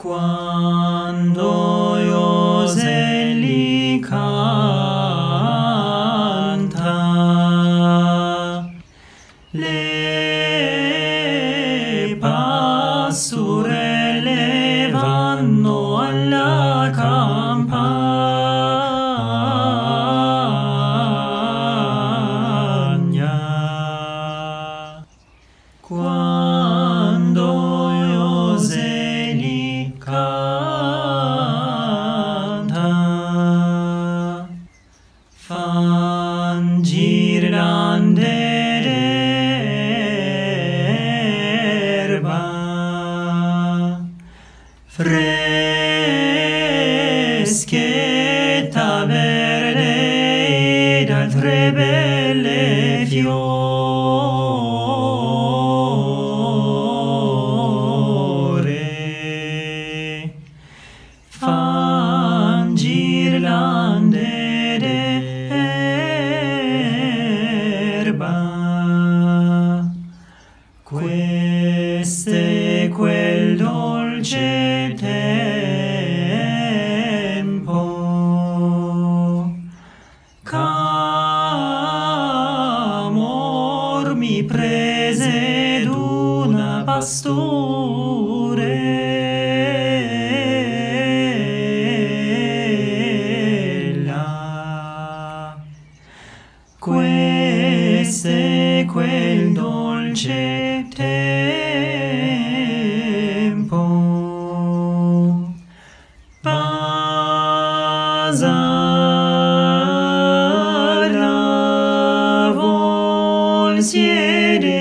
quando Iose li canta le pasture le vanno alla campana. D'erba, freschetta verde ed altre belle. este quel dolce tempo. Camor mi prese d'una pastore. Quel dolce tempo. Pazar avol siede